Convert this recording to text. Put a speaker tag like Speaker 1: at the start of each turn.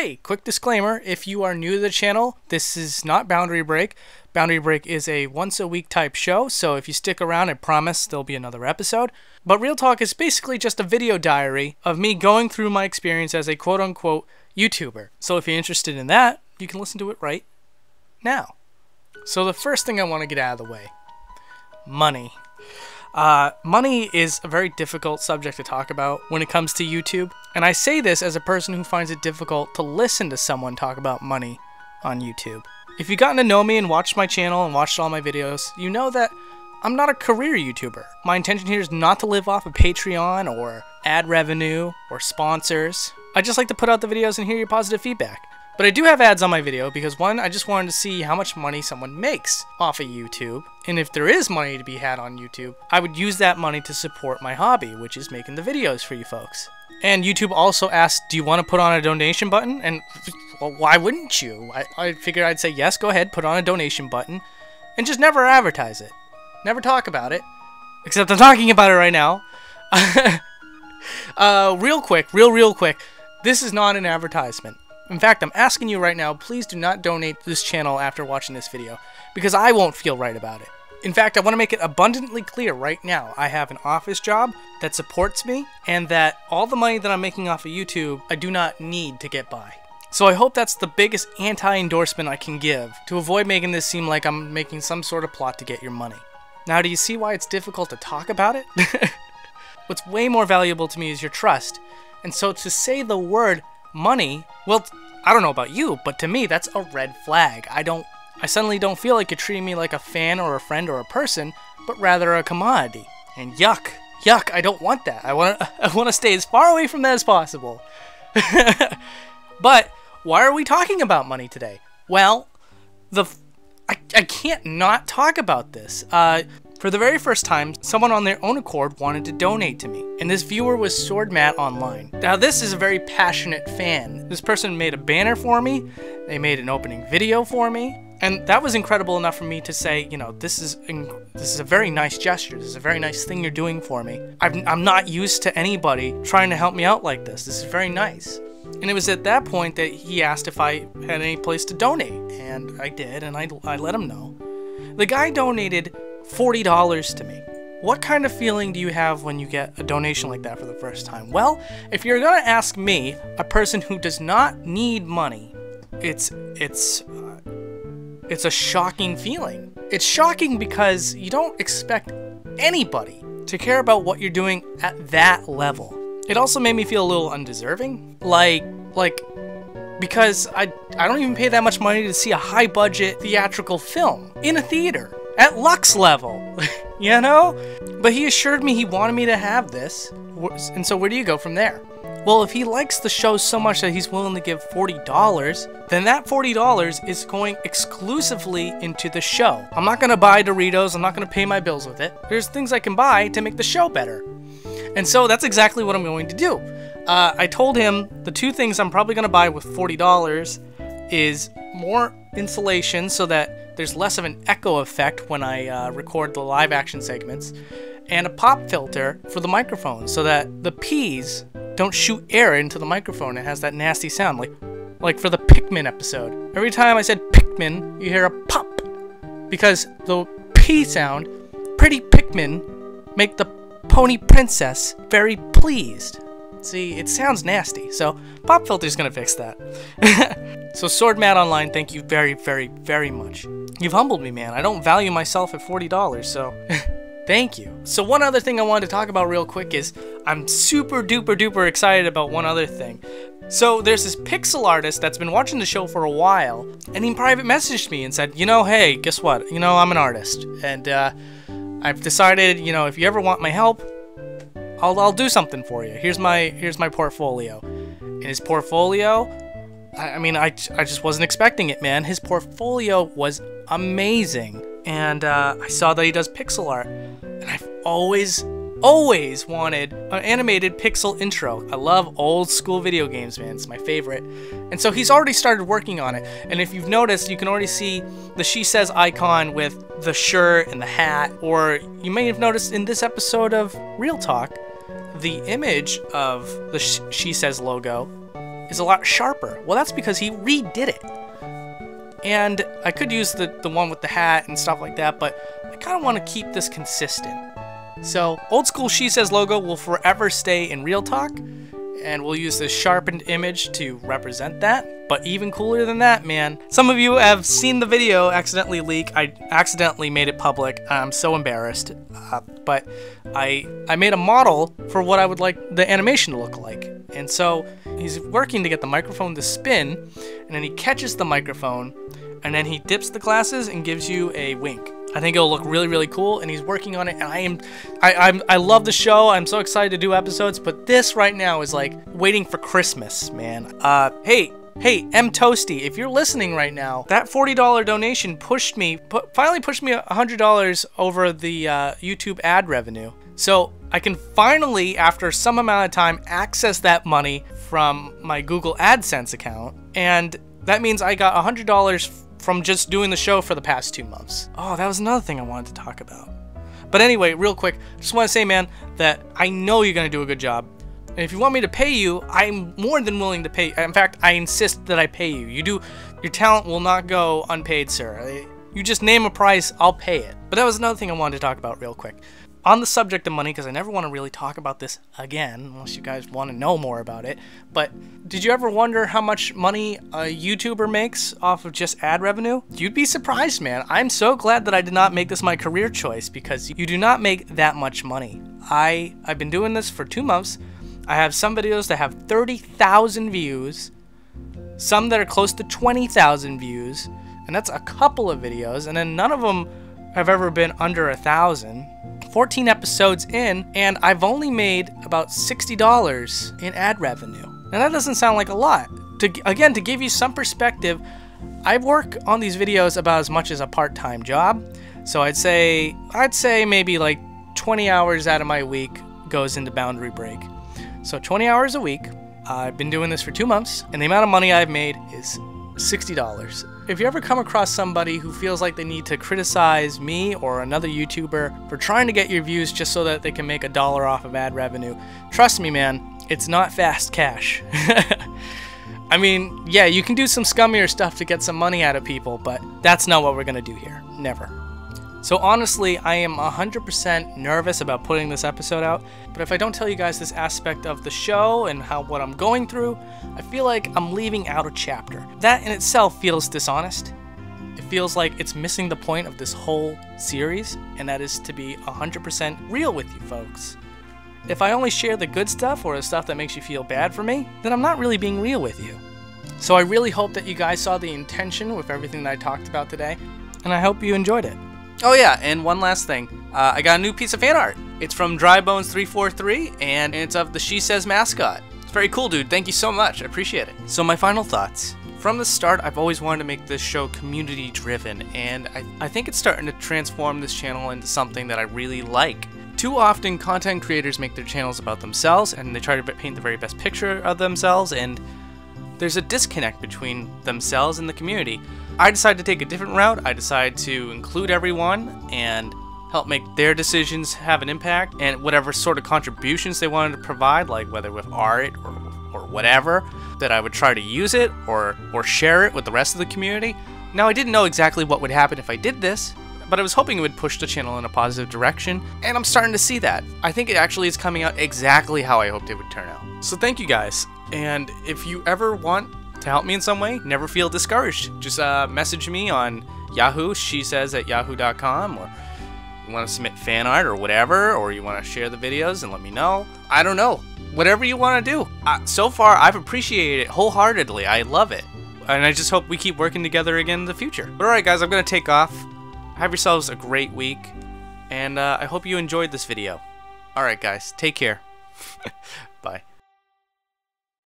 Speaker 1: Hey, quick disclaimer if you are new to the channel, this is not Boundary Break. Boundary Break is a once a week type show, so if you stick around, I promise there'll be another episode. But Real Talk is basically just a video diary of me going through my experience as a quote unquote YouTuber. So if you're interested in that, you can listen to it right now. So the first thing I want to get out of the way money. Uh, money is a very difficult subject to talk about when it comes to YouTube, and I say this as a person who finds it difficult to listen to someone talk about money on YouTube. If you've gotten to know me and watched my channel and watched all my videos, you know that I'm not a career YouTuber. My intention here is not to live off of Patreon or ad revenue or sponsors. I just like to put out the videos and hear your positive feedback. But I do have ads on my video because one, I just wanted to see how much money someone makes off of YouTube. And if there is money to be had on YouTube, I would use that money to support my hobby, which is making the videos for you folks. And YouTube also asked, do you want to put on a donation button? And well, why wouldn't you? I, I figured I'd say, yes, go ahead, put on a donation button. And just never advertise it. Never talk about it. Except I'm talking about it right now. uh, real quick, real, real quick. This is not an advertisement. In fact, I'm asking you right now, please do not donate to this channel after watching this video, because I won't feel right about it. In fact, I want to make it abundantly clear right now, I have an office job that supports me, and that all the money that I'm making off of YouTube, I do not need to get by. So I hope that's the biggest anti-endorsement I can give, to avoid making this seem like I'm making some sort of plot to get your money. Now do you see why it's difficult to talk about it? What's way more valuable to me is your trust, and so to say the word money, well, I don't know about you, but to me that's a red flag. I don't I suddenly don't feel like you're treating me like a fan or a friend or a person, but rather a commodity. And yuck, yuck, I don't want that. I want to I want to stay as far away from that as possible. but why are we talking about money today? Well, the I, I can't not talk about this. Uh, for the very first time, someone on their own accord wanted to donate to me, and this viewer was Sword Matt Online. Now, this is a very passionate fan. This person made a banner for me, they made an opening video for me, and that was incredible enough for me to say, you know, this is this is a very nice gesture. This is a very nice thing you're doing for me. I'm, I'm not used to anybody trying to help me out like this. This is very nice. And it was at that point that he asked if I had any place to donate, and I did, and I, I let him know. The guy donated $40 to me. What kind of feeling do you have when you get a donation like that for the first time? Well, if you're gonna ask me, a person who does not need money, it's it's uh, it's a shocking feeling. It's shocking because you don't expect anybody to care about what you're doing at that level. It also made me feel a little undeserving, like like because I I don't even pay that much money to see a high budget theatrical film in a theater at Lux level, you know? But he assured me he wanted me to have this, and so where do you go from there? Well, if he likes the show so much that he's willing to give $40, then that $40 is going exclusively into the show. I'm not gonna buy Doritos, I'm not gonna pay my bills with it. There's things I can buy to make the show better. And so that's exactly what I'm going to do. Uh, I told him the two things I'm probably gonna buy with $40 is more insulation so that there's less of an echo effect when I uh, record the live action segments, and a pop filter for the microphone so that the P's don't shoot air into the microphone. It has that nasty sound, like like for the Pikmin episode. Every time I said Pikmin, you hear a pop because the P sound, pretty Pikmin, make the pony princess very pleased. See, it sounds nasty, so pop filter's gonna fix that. so Sword Matt Online, thank you very, very, very much. You've humbled me, man. I don't value myself at $40, so thank you. So one other thing I wanted to talk about real quick is I'm super duper duper excited about one other thing. So there's this pixel artist that's been watching the show for a while, and he private messaged me and said, you know, hey, guess what? You know, I'm an artist, and uh, I've decided, you know, if you ever want my help, I'll, I'll do something for you. Here's my here's my portfolio. In his portfolio, I, I mean, I, I just wasn't expecting it, man. His portfolio was amazing. And uh, I saw that he does pixel art. And I've always, always wanted an animated pixel intro. I love old school video games, man. It's my favorite. And so he's already started working on it. And if you've noticed, you can already see the Shesez icon with the shirt and the hat. Or you may have noticed in this episode of Real Talk, the image of the Shesez logo is a lot sharper. Well, that's because he redid it. And I could use the, the one with the hat and stuff like that, but I kind of want to keep this consistent. So, old school Shesez logo will forever stay in Real Talk, and we'll use this sharpened image to represent that. But even cooler than that, man, some of you have seen the video accidentally leak. I accidentally made it public. I'm so embarrassed. Uh, but I I made a model for what I would like the animation to look like. And so he's working to get the microphone to spin, and then he catches the microphone, and then he dips the glasses and gives you a wink. I think it'll look really, really cool, and he's working on it. And I am, I, I'm, I love the show. I'm so excited to do episodes, but this right now is like waiting for Christmas, man. Uh, hey, Hey, M Toasty, if you're listening right now, that $40 donation pushed me, pu finally pushed me $100 over the uh, YouTube ad revenue. So I can finally, after some amount of time, access that money from my Google AdSense account. And that means I got $100 from just doing the show for the past two months. Oh, that was another thing I wanted to talk about. But anyway, real quick, just want to say, man, that I know you're going to do a good job. And if you want me to pay you, I'm more than willing to pay. In fact, I insist that I pay you. You do, your talent will not go unpaid, sir. You just name a price, I'll pay it. But that was another thing I wanted to talk about real quick. On the subject of money, because I never want to really talk about this again, unless you guys want to know more about it. But did you ever wonder how much money a YouTuber makes off of just ad revenue? You'd be surprised, man. I'm so glad that I did not make this my career choice because you do not make that much money. I I've been doing this for two months. I have some videos that have 30,000 views, some that are close to 20,000 views, and that's a couple of videos, and then none of them have ever been under a thousand. 14 episodes in, and I've only made about $60 in ad revenue. Now that doesn't sound like a lot. To again, to give you some perspective, I work on these videos about as much as a part-time job. So I'd say I'd say maybe like 20 hours out of my week goes into boundary break. So 20 hours a week. I've been doing this for two months, and the amount of money I've made is $60. If you ever come across somebody who feels like they need to criticize me or another YouTuber for trying to get your views just so that they can make a dollar off of ad revenue, trust me, man, it's not fast cash. I mean, yeah, you can do some scummier stuff to get some money out of people, but that's not what we're gonna do here. Never. So honestly, I am 100% nervous about putting this episode out, but if I don't tell you guys this aspect of the show and how what I'm going through, I feel like I'm leaving out a chapter. That in itself feels dishonest. It feels like it's missing the point of this whole series, and that is to be 100% real with you folks. If I only share the good stuff or the stuff that makes you feel bad for me, then I'm not really being real with you. So I really hope that you guys saw the intention with everything that I talked about today, and I hope you enjoyed it. Oh yeah, and one last thing. Uh, I got a new piece of fan art. It's from Drybones343, and it's of the Shesez mascot. It's very cool, dude. Thank you so much. I appreciate it. So my final thoughts. From the start, I've always wanted to make this show community driven, and I, I think it's starting to transform this channel into something that I really like. Too often, content creators make their channels about themselves, and they try to paint the very best picture of themselves, and there's a disconnect between themselves and the community. I decided to take a different route. I decided to include everyone and help make their decisions have an impact and whatever sort of contributions they wanted to provide, like whether with art or, or whatever, that I would try to use it or, or share it with the rest of the community. Now, I didn't know exactly what would happen if I did this, but I was hoping it would push the channel in a positive direction, and I'm starting to see that. I think it actually is coming out exactly how I hoped it would turn out. So thank you guys, and if you ever want to help me in some way, never feel discouraged. Just uh, message me on Yahoo, Shesez at yahoo.com, or you want to submit fan art or whatever, or you want to share the videos and let me know. I don't know. Whatever you want to do. Uh, so far, I've appreciated it wholeheartedly. I love it. And I just hope we keep working together again in the future. But alright, guys, I'm going to take off. Have yourselves a great week. And uh, I hope you enjoyed this video. Alright, guys, take care.